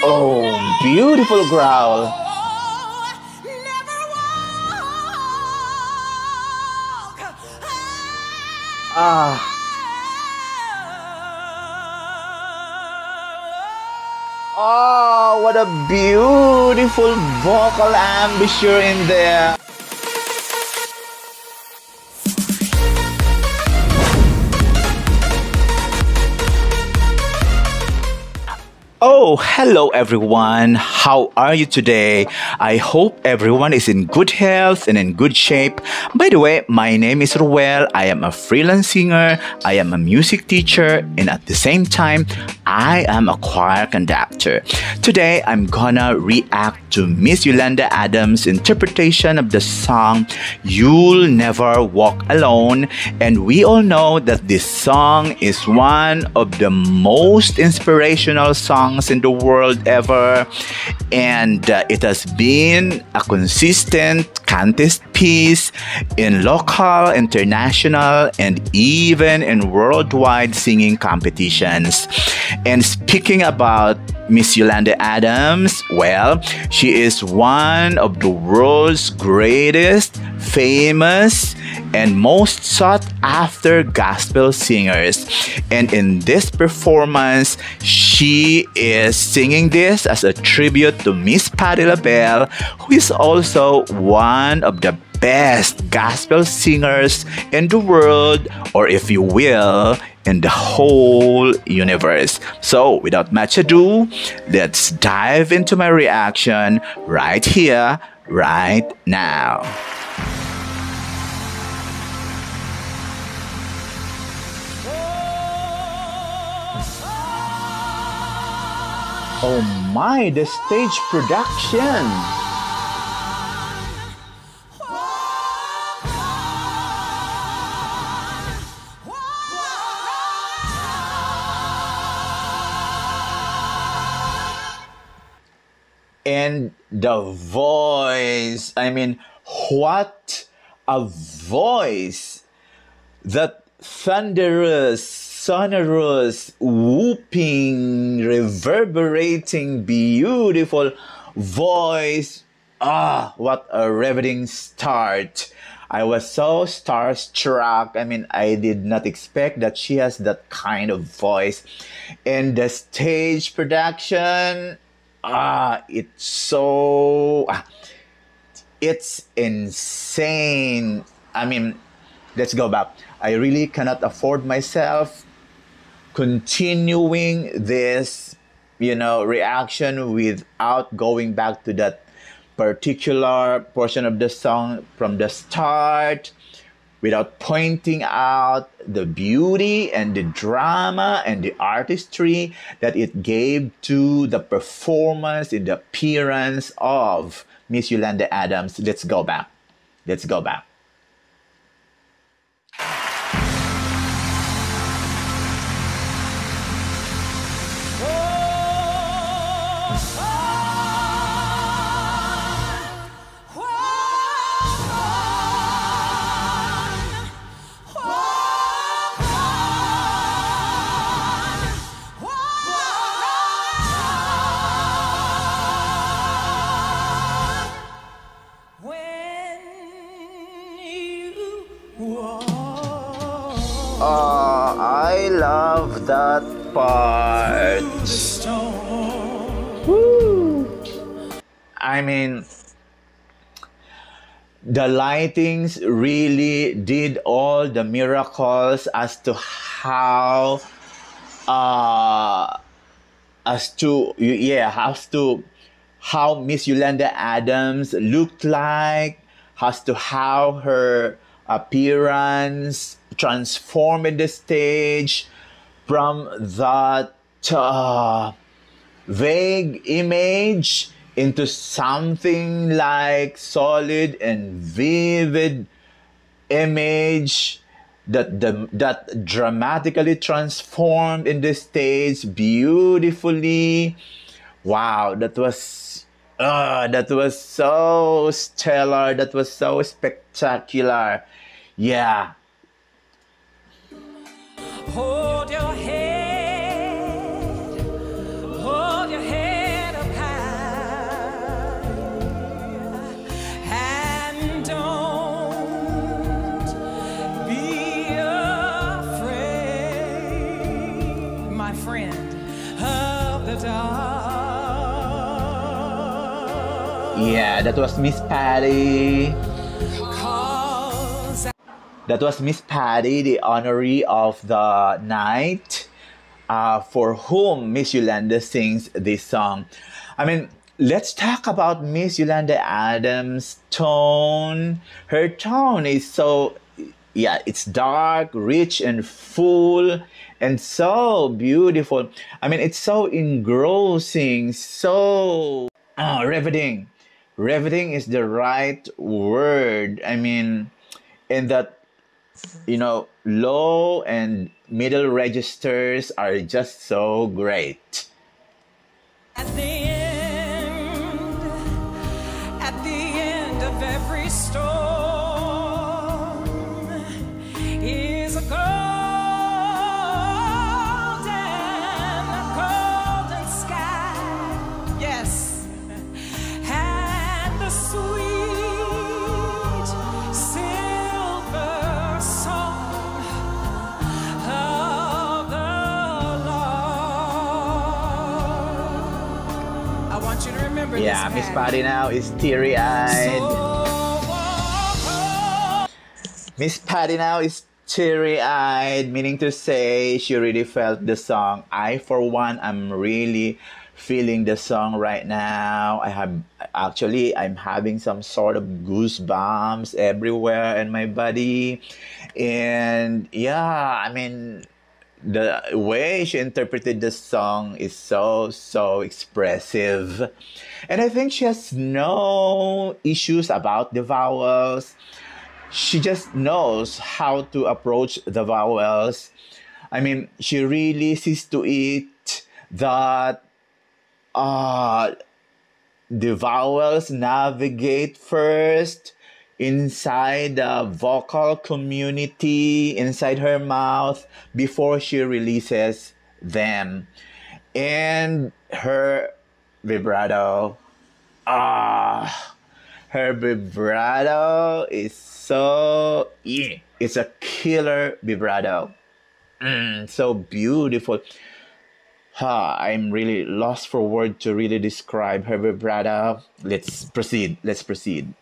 Oh, beautiful growl. Ah. Oh, what a beautiful vocal embouchure in there. Oh, hello everyone. How are you today? I hope everyone is in good health and in good shape. By the way, my name is Ruel. I am a freelance singer, I am a music teacher, and at the same time, I am a choir conductor. Today, I'm gonna react to Miss Yolanda Adams' interpretation of the song You'll Never Walk Alone. And we all know that this song is one of the most inspirational songs songs in the world ever. And uh, it has been a consistent contest piece in local, international, and even in worldwide singing competitions. And speaking about Miss Yolanda Adams, well, she is one of the world's greatest, famous, and most sought after gospel singers. And in this performance, she is singing this as a tribute to Miss Patti LaBelle, who is also one of the best gospel singers in the world, or if you will, in the whole universe. So, without much ado, let's dive into my reaction right here, right now. Oh my, the stage production! And the voice, I mean, what a voice! That thunderous sonorous, whooping, reverberating, beautiful voice. Ah, what a riveting start. I was so starstruck. I mean, I did not expect that she has that kind of voice. And the stage production, ah, it's so. Ah, it's insane. I mean, let's go back. I really cannot afford myself continuing this you know reaction without going back to that particular portion of the song from the start without pointing out the beauty and the drama and the artistry that it gave to the performance and the appearance of Miss Yolanda Adams. Let's go back. Let's go back. Woo. I mean, the lightings really did all the miracles as to how, uh, as to yeah, as to how Miss Yolanda Adams looked like, as to how her appearance transformed the stage from that uh, vague image into something like solid and vivid image that that dramatically transformed in the stage beautifully. Wow that was uh, that was so stellar that was so spectacular. Yeah. Hold Yeah, that was Miss Patti. That was Miss Patti, the honoree of the night, uh, for whom Miss Yolanda sings this song. I mean, let's talk about Miss Yolanda Adams' tone. Her tone is so, yeah, it's dark, rich, and full, and so beautiful. I mean, it's so engrossing, so uh, riveting. Riveting is the right word. I mean, in that you know, low and middle registers are just so great. Want you to remember Yeah, this. Uh, uh, uh. Miss Patti now is teary eyed. Miss Patti now is teary eyed, meaning to say she really felt the song. I, for one, am really feeling the song right now. I have actually, I'm having some sort of goosebumps everywhere in my body. And yeah, I mean, the way she interpreted the song is so so expressive. And i think she has no issues about the vowels. She just knows how to approach the vowels. I mean she really sees to it that uh the vowels navigate first inside the vocal community inside her mouth before she releases them and her vibrato ah her vibrato is so yeah, it's a killer vibrato Mm, so beautiful Ha, I'm really lost for words to really describe her vibrato. Let's proceed. Let's proceed.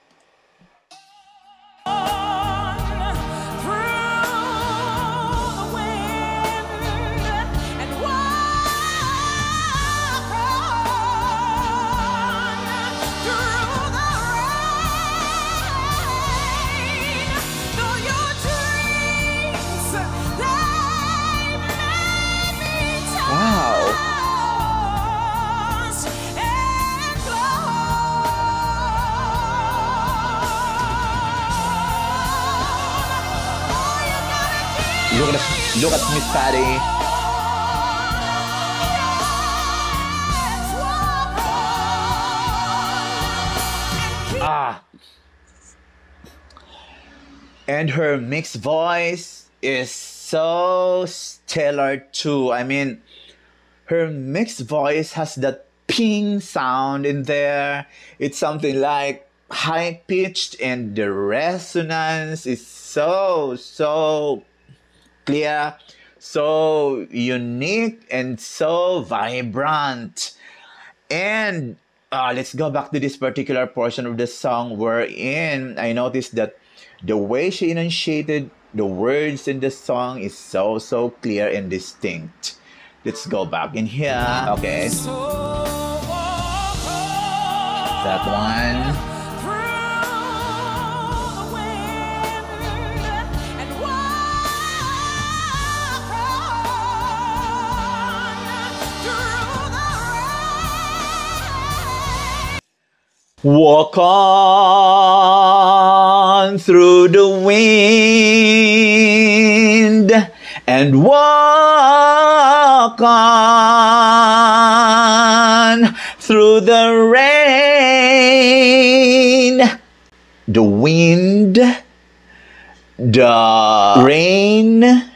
Look at look at Patti. Ah. And her mixed voice is so stellar too. I mean, her mixed voice has that ping sound in there. It's something like high pitched, and the resonance is so, so clear, so unique, and so vibrant. And uh, let's go back to this particular portion of the song wherein I noticed that the way she enunciated the words in the song is so, so clear and distinct. Let's go back in here. Okay, that one. Walk on through the wind and walk on through the rain. The wind, the rain.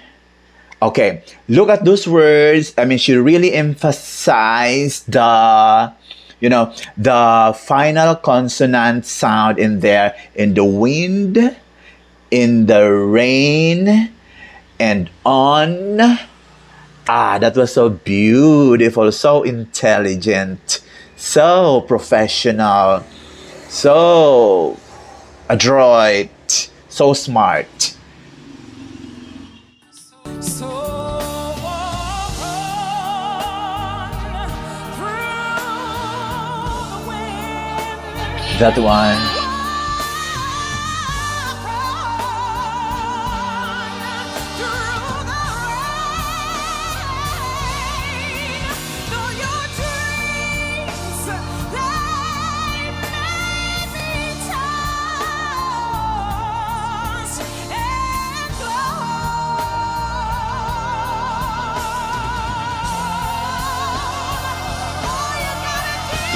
Okay, look at those words. I mean, she really emphasized the, you know, the final consonant sound in there in the wind, in the rain, and on, Ah, that was so beautiful, so intelligent, so professional, so adroit, so smart. That one.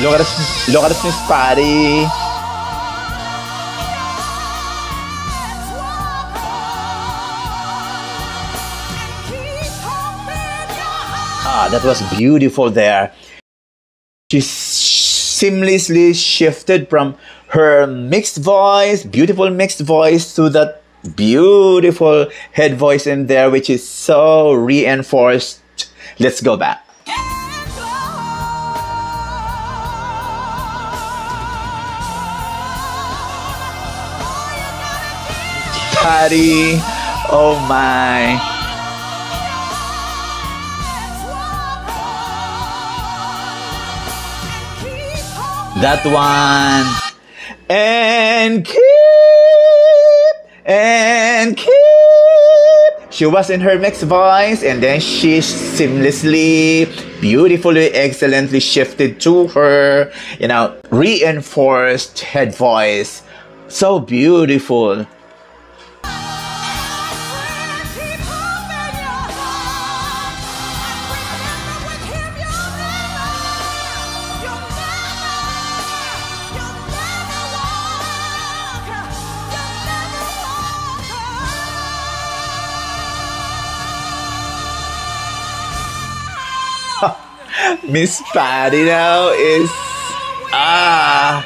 Us, Miss Patti. Ah, that was beautiful there. She seamlessly shifted from her mixed voice, beautiful mixed voice, to that beautiful head voice in there, which is so reinforced. Let's go back. Patti, oh my. That one. And keep and keep. She was in her mixed voice and then she seamlessly, beautifully, excellently shifted to her, you know, reinforced head voice. So beautiful. Miss Patti now is ah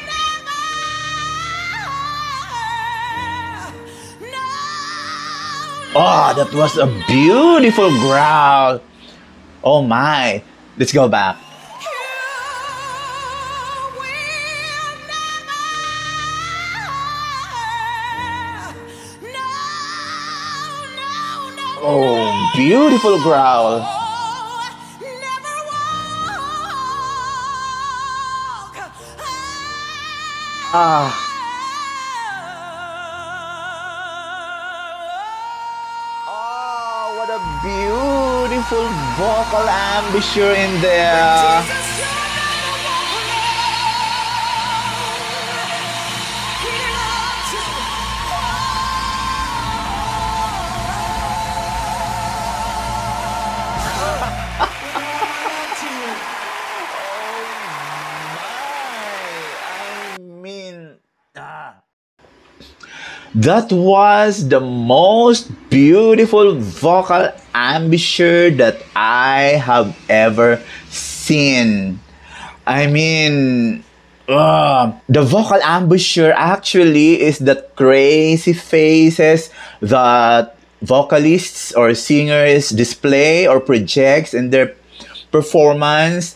oh that was a beautiful growl. Oh my. Let's go back. Oh, beautiful growl. Ah. Oh, what a beautiful vocal embouchure in there. That was the most beautiful vocal embouchure that I have ever seen. I mean, ah, the vocal embouchure actually is the crazy faces that vocalists or singers display or projects in their performance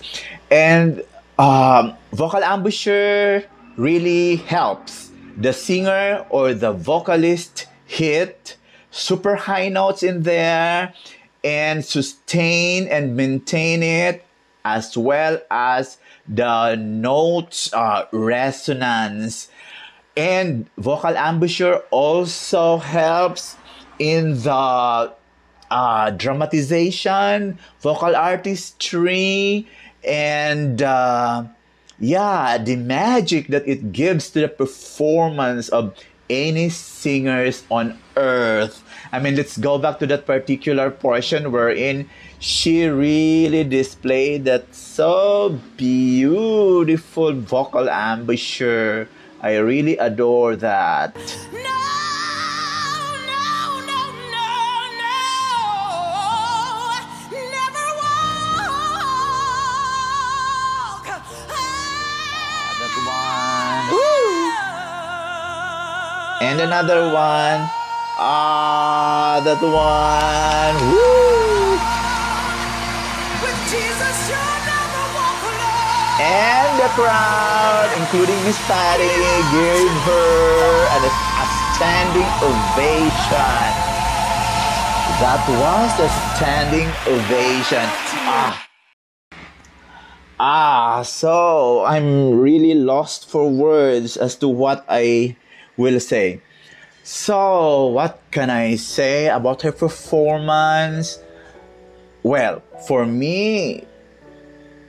and um, vocal embouchure really helps the singer or the vocalist hit super high notes in there and sustain and maintain it as well as the notes uh, resonance. And vocal embouchure also helps in the uh, dramatization, vocal artistry, and uh, yeah, the magic that it gives to the performance of any singers on earth. I mean, let's go back to that particular portion wherein she really displayed that so beautiful vocal embouchure. I really adore that. That another one. Ah, that one. Woo. Jesus, you'll never walk alone. And the crowd, including Miss Patti, gave her an, a standing ovation. That was a standing ovation. Ah. Ah, so I'm really lost for words as to what I will say. So, what can I say about her performance? Well, for me,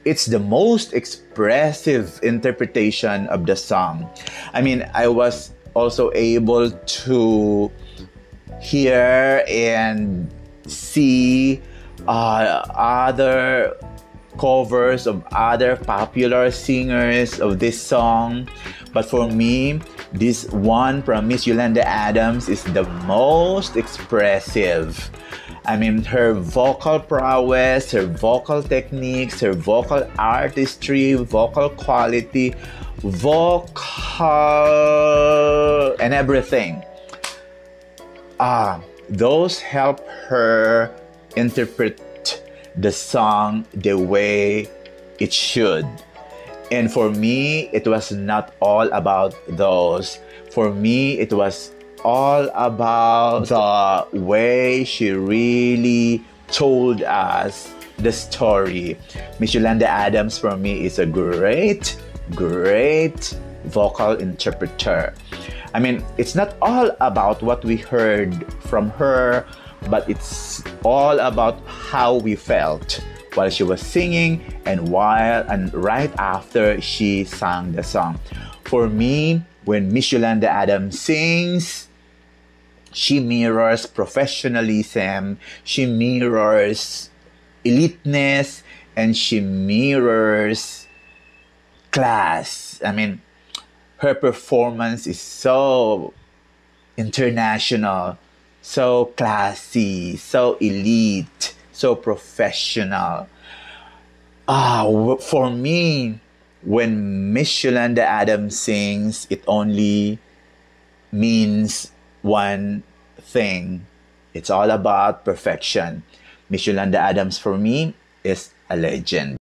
it's the most expressive interpretation of the song. I mean, I was also able to hear and see uh, other covers of other popular singers of this song. But for me, this one from Miss Yolanda Adams is the most expressive. I mean, her vocal prowess, her vocal techniques, her vocal artistry, vocal quality, vocal, and everything. Ah, those help her interpret the song the way it should. And for me, it was not all about those. For me, it was all about the way she really told us the story. Miss Yolanda Adams for me is a great, great vocal interpreter. I mean, it's not all about what we heard from her, but it's all about how we felt while she was singing and while and right after she sang the song. For me, when Miss Yolanda Adams sings, she mirrors professionalism, she mirrors eliteness, and she mirrors class. I mean, her performance is so international, so classy, so elite, so professional. Ah, for me, when Miss Adams sings, it only means one thing. It's all about perfection. Miss Adams for me is a legend.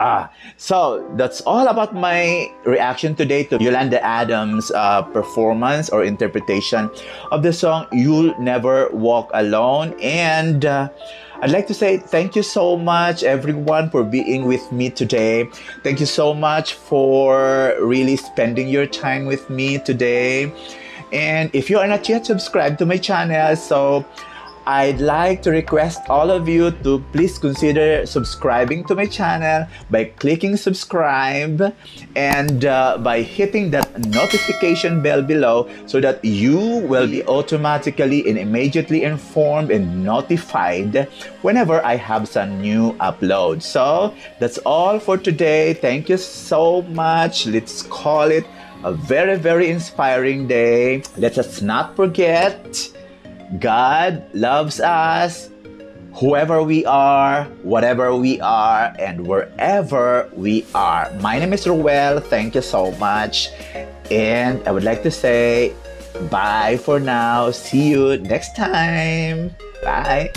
Ah, so that's all about my reaction today to Yolanda Adams' uh, performance or interpretation of the song "You'll Never Walk Alone." And uh, I'd like to say thank you so much, everyone, for being with me today. Thank you so much for really spending your time with me today. And if you are not yet subscribed to my channel, so I'd like to request all of you to please consider subscribing to my channel by clicking subscribe and uh, by hitting that notification bell below so that you will be automatically and immediately informed and notified whenever I have some new uploads. So that's all for today. Thank you so much. Let's call it a very, very inspiring day. Let us not forget God loves us, whoever we are, whatever we are, and wherever we are. My name is Ruel. Thank you so much. And I would like to say bye for now. See you next time. Bye.